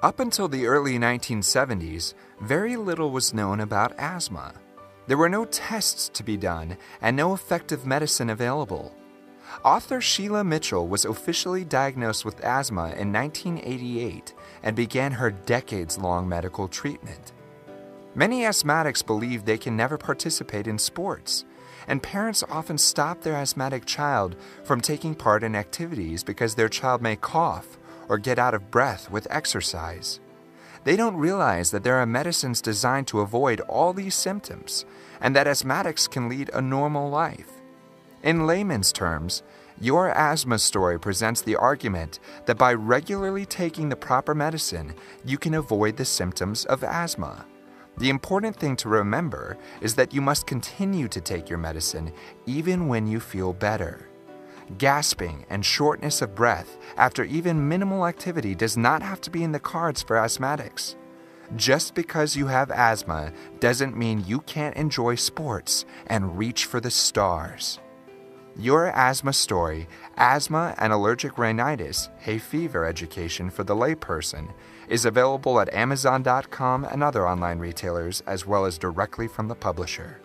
Up until the early 1970s, very little was known about asthma. There were no tests to be done and no effective medicine available. Author Sheilah Mitchell was officially diagnosed with asthma in 1988 and began her decades long medical treatment. Many asthmatics believe they can never participate in sports, and parents often stop their asthmatic child from taking part in activities because their child may cough or get out of breath with exercise. They don't realize that there are medicines designed to avoid all these symptoms and that asthmatics can lead a normal life. In layman's terms, your asthma story presents the argument that by regularly taking the proper medicine, you can avoid the symptoms of asthma. The important thing to remember is that you must continue to take your medicine even when you feel better. Gasping and shortness of breath after even minimal activity does not have to be in the cards for asthmatics. Just because you have asthma doesn't mean you can't enjoy sports and reach for the stars. Your asthma story, asthma and allergic rhinitis, hay fever education for the layperson, is available at Amazon.com and other online retailers, as well as directly from the publisher.